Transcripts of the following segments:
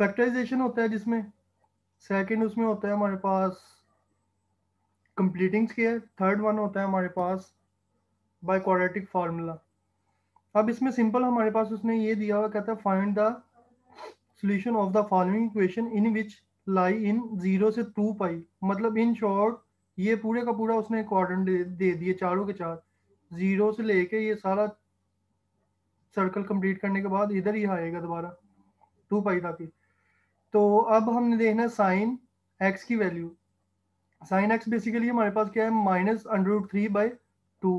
Factorisation होता है जिसमें। सेकंड उसमें होता है हमारे पास कंप्लीटिंग स्केयर थर्ड वन होता है हमारे पास बाय क्वाड्रेटिक फार्मूला अब इसमें सिंपल हमारे पास उसने ये दिया हुआ कहता है find the solution of the following equation in which lie in zero से टू पाई मतलब इन शॉर्ट ये पूरे का पूरा उसने क्वाड्रेंट दे, दे दिए चारों के चार। ज़ीरो से लेके ये सारा सर्कल कंप्लीट करने के बाद इधर ही आएगा दोबारा टू पाई तक तो अब हमने देखना साइन एक्स की वैल्यू साइन एक्स बेसिकली हमारे पास क्या है? Minus under root three by two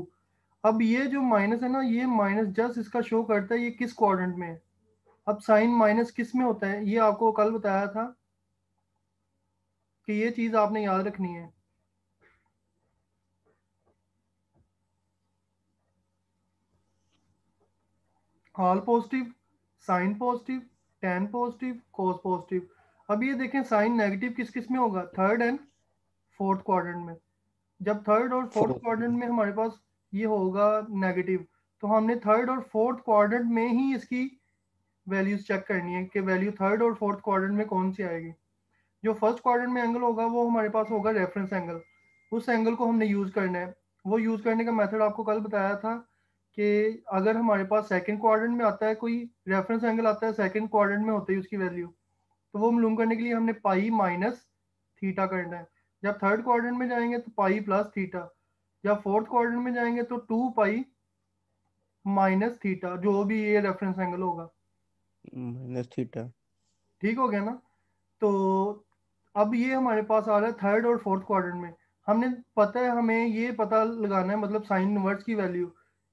अब ये जो माइनस है ना, ये माइनस जस्ट इसका शो करता है ये किस क्वाड्रेंट में है? अब साइन माइनस किसमें होता है? ये आपको कल बताया था कि ये चीज़ आपने याद रखनी है। All positive sine positive tan positive cos positive अब ये देखें साइन नेगेटिव किस किसमें होगा? थर्ड एंड फोर्थ क्वाड्रेंट में। जब थर्ड और फोर्थ क्वाड्रेंट में हमारे पास ये होगा नेगेटिव तो हमने थर्ड और फोर्थ क्वाड्रेंट में ही इसकी वैल्यूज़ चेक करनी है कि वैल्यू थर्ड और फोर्थ क्वाड्रेंट में कौन सी आएगी। जो फ़र्स्ट क्वाड्रेंट में एंगल होगा वो हमारे पास होगा रेफरेंस एंगल उस एंगल को हमने यूज़ करना है। वो यूज़ करने का मेथड आपको कल बताया था कि अगर हमारे पास सेकंड क्वाड्रेंट में आता है कोई रेफरेंस एंगल आता है सेकंड क्वाड्रेंट में होती है उसकी वैल्यू तो वो मालूम करने के लिए हमने पाई माइनस थीटा करना है। जब थर्ड क्वाड्रेंट में जाएँगे तो पाई प्लस थीटा जब फोर्थ क्वाड्रेंट में जाएँगे तो टू पाई माइनस थीटा जो भी ये रेफरेंस एंगल होगा। माइनस थीटा ठीक हो गया ना? तो अब ये हमारे पास आ रहा है थर्ड और फोर्थ क्वाड्रेंट में। हमने पता है हमें ये पता लगाना है मतलब साइन इनवर्स की वैल्यू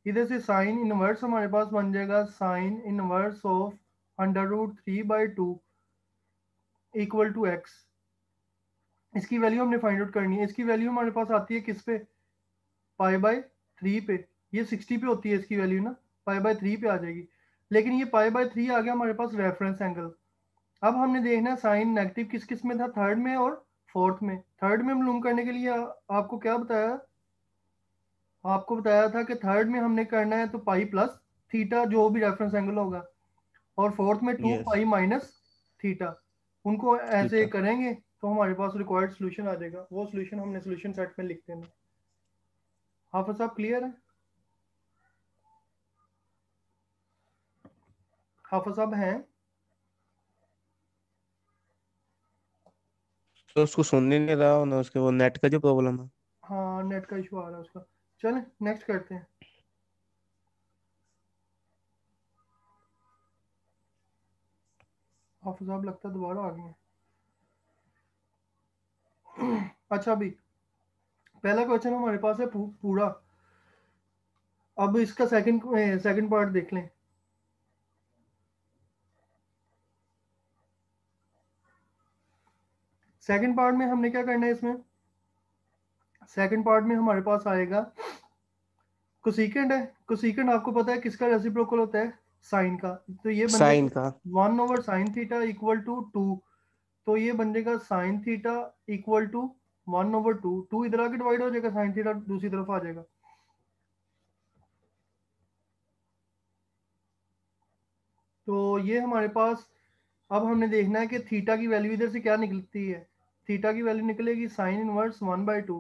इधर से साइन इनवर्स हमारे पास बन जाएगा sine inverse of under root three by two equal to x. इसकी वैल्यू हमने फाइंड आउट करनी है। इसकी वैल्यू हमारे पास आती है किस पे? पाई बाय थ्री पे। ये सिक्सटी पे होती है इसकी वैल्यू ना? पाई बाय थ्री पे आ जाएगी। लेकिन ये पाई बाय थ्री आ गया हमारे पास रेफरेंस एंगल अब हमने देखना है साइन नेगेटिव किस किसमें था? थर्ड में और फोर्थ में। थर्ड में मालूम करने के लिए आपको क्या बताया? आपको बताया था कि थर्ड में हमने करना है तो पाई प्लस थीटा जो भी रेफरेंस एंगल होगा और फोर्थ में टू पाई माइनस थीटा उनको ऐसे करेंगे तो हमारे पास रिक्वायर्ड सोल्यूशन आ जाएगा। वो सोल्यूशन हमने सोल्यूशन सेट में लिख देना। हाफिज साहब क्लियर है? हाफिज साहब हैं? तो उसको सुनने नहीं रहा उसके वो नेट का जो प्रॉब्लम है। हाँ नेट का इशू आ रहा है उसका। चलें नेक्स्ट करते हैं। हाफिज लगता है, दोबारा आ गए अच्छा अभी। पहला क्वेश्चन हमारे पास है पूरा। अब इसका सेकंड सेकंड पार्ट देख लें। सेकंड पार्ट में हमने क्या करना है इसमें? सेकंड पार्ट में हमारे पास आएगा। कोसिकेंड है। कोसिकेंड आपको पता है किसका रेसिप्रोकल होता है? साइन का। तो ये साइन का। One over sine theta equal to two तो ये बन जाएगा sine theta equal to one over two two इधर आके डिवाइड हो जाएगा साइन थीटा दूसरी तरफ़ आ जाएगा। तो ये हमारे पास अब हमने देखना है कि थीटा की वैल्यू इधर से क्या निकलती है। थीटा की वैल्यू निकलेगी sine inverse one by two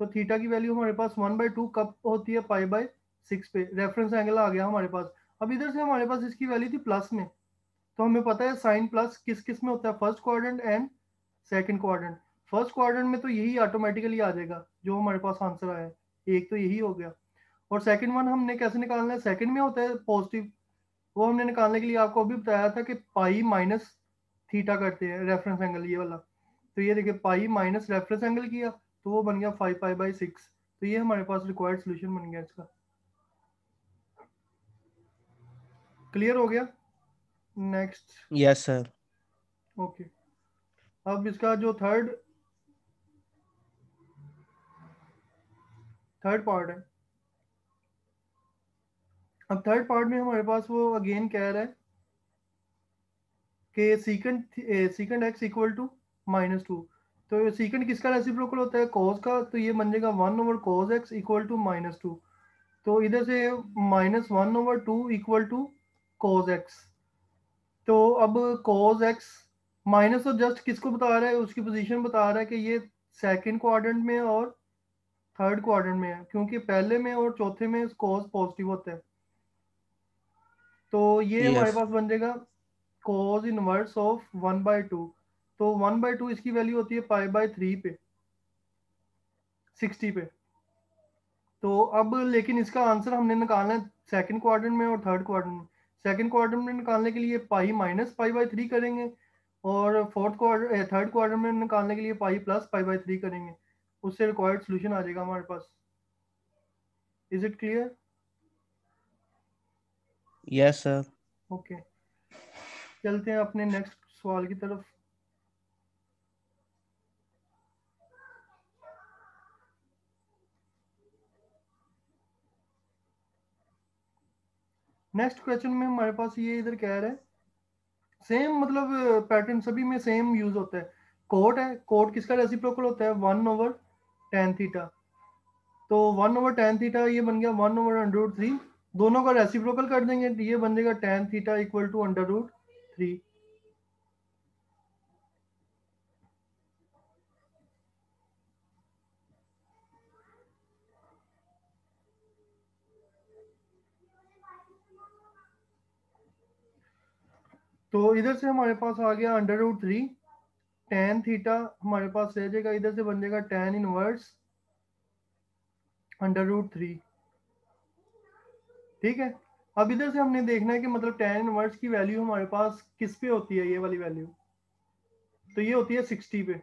तो थीटा की वैल्यू हमारे पास वन बाई टू कब होती है? पाई बाई सिक्स पे। रेफरेंस एंगल आ गया हमारे पास। अब इधर से हमारे पास इसकी वैल्यू थी प्लस में। तो हमें पता है साइन प्लस किस किसमें होता है? First quadrant and second quadrant first quadrant में तो यही ऑटोमेटिकली आ जाएगा, जो हमारे पास आंसर आया है। एक तो यही हो गया। और सेकंड वन हमने कैसे निकालना है? सेकंड में होता है पॉजिटिव वो हमने निकालने के लिए आपको अभी बताया था कि पाई माइनस थीटा करते हैं। रेफरेंस एंगल ये वाला। तो ये देखिए पाई माइनस रेफरेंस एंगल किया। तो वो बन गया फाइव पाई बाई सिक्स तो ये हमारे पास रिक्वायर्ड सोल्यूशन बन गया इसका। क्लियर हो गया? नेक्स्ट यस सर ओके अब इसका जो थर्ड थर्ड पार्ट है। अब थर्ड पार्ट में हमारे पास वो अगेन कह रहा है कि secant secant x equal to minus two तो सीकेंड किसका रेसिप्रोकल होता है? कॉज का तो ये बन जाएगा one over cos x equal to minus two तो इधर से minus one over two equal to cos x तो अब कॉस एक्स माइनस तो जस्ट किसको बता रहा है? उसकी पोजीशन बता रहा है कि ये सेकंड क्वाड्रेंट में और थर्ड क्वाड्रेंट में है क्योंकि पहले में और चौथे में कॉज पॉजिटिव होता है। तो ये हमारे Yes. पास बन जाएगा cos inverse of one by two तो वन बाई टू इसकी वैल्यू होती है पाई बाई थ्री पे सिक्सटी पे। तो अब लेकिन इसका आंसर हमने निकालना है सेकंड क्वार्टर में और थर्ड क्वार्टर में। सेकंड क्वार्टर में निकालने के लिए pi minus pi by three करेंगे और फोर्थ क्वार्टर थर्ड क्वार्टर में निकालने के लिए pi plus pi by three करेंगे। उससे रिक्वायर्ड सोल्यूशन आ जाएगा हमारे पास। Is it clear yes sir okay चलते हैं अपने नेक्स्ट सवाल की तरफ़। नेक्स्ट क्वेश्चन में हमारे पास ये इधर कह रहा है। सेम मतलब पैटर्न सभी में सेम यूज़ होता है। कोट है कोट किसका रेसिप्रोकल होता है? वन ओवर टेन थीटा तो वन ओवर टेन थीटा ये बन गया one over under root three दोनों का रेसिप्रोकल कर देंगे, ये बन जाएगा tan theta equal to under root three तो इधर से हमारे पास आ गया under root three tan theta हमारे पास रह जाएगा। इधर से बन जाएगा tan inverse under root three ठीक है? अब इधर से हमने देखना है कि मतलब टेन इनवर्स की वैल्यू हमारे पास किस पे होती है, ये वाली वैल्यू तो ये होती है सिक्सटी पे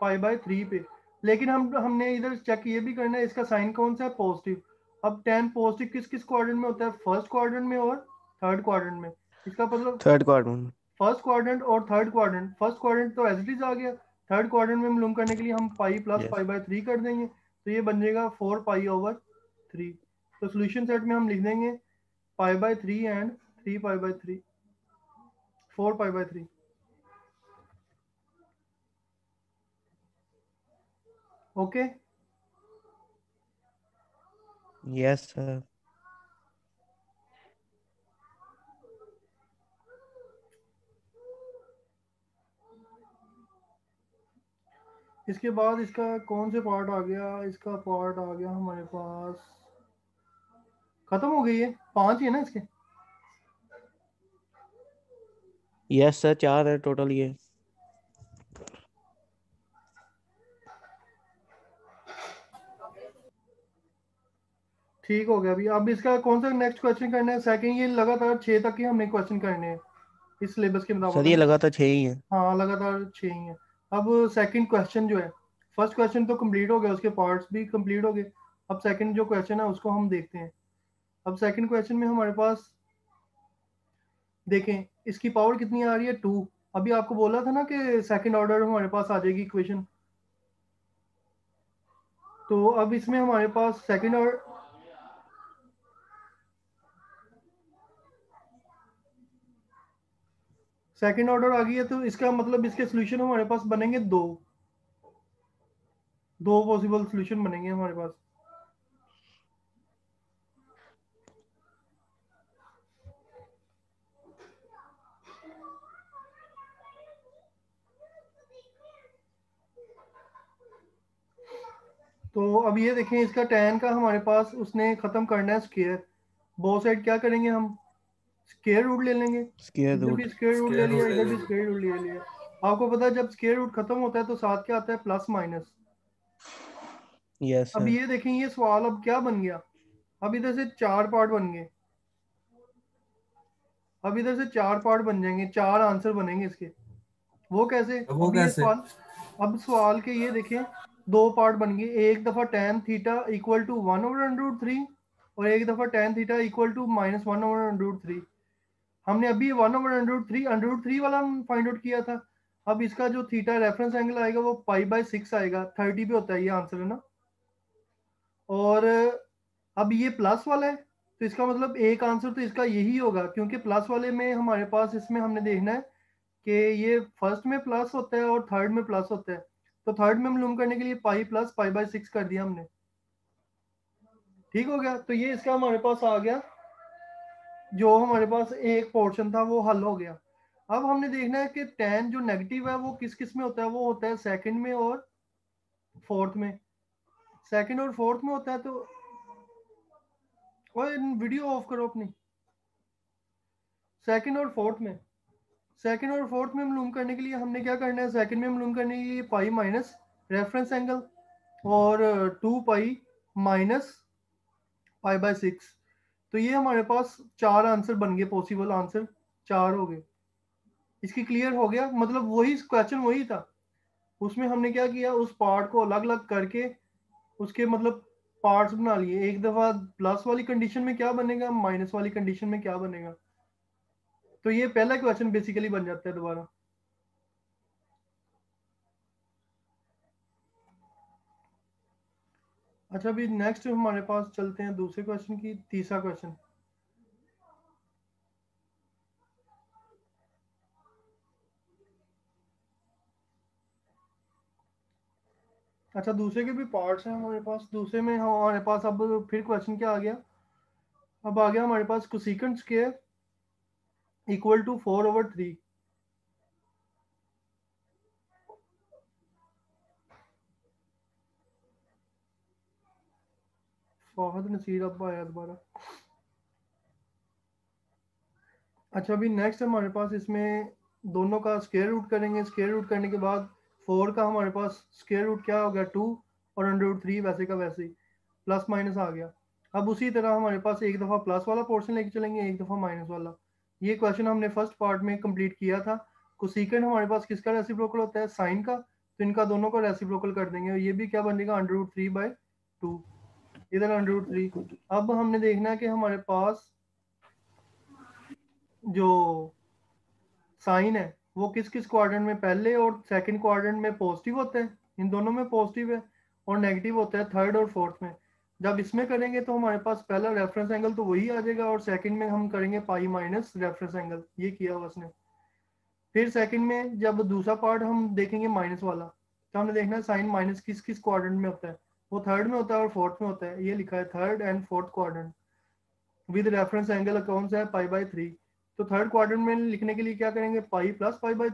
पाई बाय थ्री पे। लेकिन हम, हमने इधर चेक ये भी करना है, इसका साइन कौन सा है? पॉजिटिव अब टेन पॉजिटिव किस किस क्वाड्रेंट में होता है? फ़र्स्ट क्वाड्रेंट में और थर्ड क्वाड्रेंट में। इसका मतलब? थर्ड क्वाड्रेंट फ़र्स्ट क्वाड्रेंट और थर्ड क्वाड्रेंट फ़र्स्ट क्वाड्रेंट तो एज इट इज़ आ गया. थर्ड क्वाड्रेंट में मालूम करने के लिए हम pi plus pi by three कर देंगे। तो ये बन जाएगा फोर पाई ओवर थ्री तो सोल्यूशन सेट में हम लिख देंगे pi by three and three pi by three four pi by three okay yes sir इसके बाद इसका कौन से पार्ट आ गया? इसका पार्ट आ गया हमारे पास। खत्म हो गई है? पाँच ही है ना इसके? यस सर चार है टोटल ये। ठीक हो गया अभी। अब इसका कौन सा नेक्स्ट क्वेश्चन करना है? सेकंड ये लगातार छह तक ही हमने क्वेश्चन करने हैं। इस सिलेबस के मुताबिक। सर ये लगातार छह ही है। हाँ लगातार छह ही है। अब सेकंड क्वेश्चन जो है फ़र्स्ट क्वेश्चन तो कंप्लीट हो गया, उसके पार्ट्स भी कंप्लीट हो गए। अब सेकंड जो क्वेश्चन है, उसको हम देखते हैं। अब सेकंड क्वेश्चन में हमारे पास, देखें, इसकी पावर कितनी आ रही है? टू अभी आपको बोला था ना कि सेकंड ऑर्डर हमारे पास आ जाएगी इक्वेशन तो अब इसमें हमारे पास सेकंड और सेकंड ऑर्डर आ गई है तो इसका मतलब इसके सोल्यूशन हमारे पास बनेंगे दो। दो पॉसिबल सोल्यूशन बनेंगे हमारे पास। तो अब ये देखें, इसका टेन का हमारे पास उसने खत्म करना है स्केयर बो साइड क्या करेंगे हम? स्केयर रूट ले लेंगे। स्क्वायर इधर रूट भी स्क्वायर रूट ले लिया इधर भी लिया। स्क्वायर रूट ले लिया। आपको पता है जब स्क्वायर रूट खत्म होता है तो साथ क्या आता है? प्लस माइनस यस अब ये देखें ये सवाल अब क्या बन गया? अब इधर से चार पार्ट बन गए। अब इधर से चार पार्ट बन जाएँगे चार आंसर बनेंगे इसके। वो कैसे? अब वो कैसे? सवाल अब सवाल के ये देखें दो पार्ट बन गए। एक दफ़ा tan theta equal to one over under root three और एक दफ़ा tan theta equal to minus one over under root three हमने अभी one over under root three under root three वाला फाइंड आउट किया था। अब इसका जो थीटा रेफरेंस एंगल आएगा, वो पाई बाय सिक्स आएगा। थर्टी पे होता है ये आंसर है ना? और, अब ये प्लस वाला है तो इसका मतलब एक आंसर तो इसका यही होगा, क्योंकि प्लस वाले में हमारे पास इसमें हमने देखना है कि ये फ़र्स्ट में प्लस होता है और थर्ड में प्लस होता है। तो थर्ड में मालूम करने के लिए pi plus pi by six कर दिया हमने। ठीक हो गया? तो ये इसका हमारे पास आ गया। जो हमारे पास एक पोर्शन था, वो हल हो गया। अब हमने देखना है कि टेन जो नेगेटिव है, वो किस किसमें होता है? वो होता है सेकंड में और फोर्थ में। सेकंड और फोर्थ में होता है तो और वीडियो ऑफ़ करो अपनी। सेकंड और फोर्थ में। सेकंड और फोर्थ में मालूम करने के लिए हमने क्या करना है? सेकंड में मालूम करने के लिए पाई माइनस रेफरेंस एंगल और two pi minus pi by six तो ये हमारे पास चार आंसर बन गए पॉसिबल आंसर, चार हो गए। इसकी क्लियर हो गया मतलब वही क्वेश्चन वही था। उसमें हमने क्या किया, उस पार्ट को अलग अलग करके उसके मतलब पार्ट्स बना लिए। एक दफ़ा प्लस वाली कंडीशन में क्या बनेगा माइनस वाली कंडीशन में क्या बनेगा? तो ये पहला क्वेश्चन बेसिकली बन जाता है दोबारा। अच्छा अभी नेक्स्ट हमारे पास चलते हैं दूसरे क्वेश्चन की, तीसरा क्वेश्चन अच्छा दूसरे के भी पार्ट्स हैं हमारे पास, दूसरे में हमारे पास अब फिर क्वेश्चन क्या आ गया? अब आ गया हमारे पास cosecant square equal to four over three Fahad Naseer अब आया दोबारा। अच्छा अभी नेक्स्ट हमारे पास इसमें दोनों का स्केयर रूट करेंगे। स्केयर रूट करने के बाद फोर का हमारे पास स्केयर रूट क्या हो गया? टू और अंडर रूट थ्री वैसे का वैसे ही। प्लस माइनस आ गया। अब उसी तरह हमारे पास एक दफ़ा प्लस वाला पोर्शन लेके चलेंगे, एक दफ़ा माइनस वाला। ये क्वेश्चन हमने फ़र्स्ट पार्ट में कंप्लीट किया था। कोसिकेंट हमारे पास किसका रेसिप्रोकल होता है? साइन का। तो इनका दोनों का रेसिप्रोकल कर देंगे। और ये भी क्या बनेगा? Under root three by two इधर अंडर रूट थ्री अब हमने देखना है कि हमारे पास जो साइन है वो किस किस क्वाड्रेंट में पहले और सेकंड क्वाड्रेंट में पॉजिटिव होते हैं? इन दोनों में पॉजिटिव है और नेगेटिव होता है थर्ड और फोर्थ में। जब इसमें करेंगे तो हमारे पास पहला रेफरेंस एंगल तो वही आ जाएगा और सेकंड में हम करेंगे पाई माइनस रेफरेंस एंगल ये किया हुआ उसने। फिर सेकंड में जब दूसरा पार्ट हम देखेंगे माइनस वाला तो हमने देखना है साइन माइनस किस किस क्वाड्रेंट में होता है। वो थर्ड में होता है और फोर्थ में होता है। ये लिखा है third and fourth quadrant with reference angle account है पाई बाई थ्री तो थर्ड क्वाड्रेंट में लिखने के लिए क्या करेंगे? पाई प्लस पाई बाई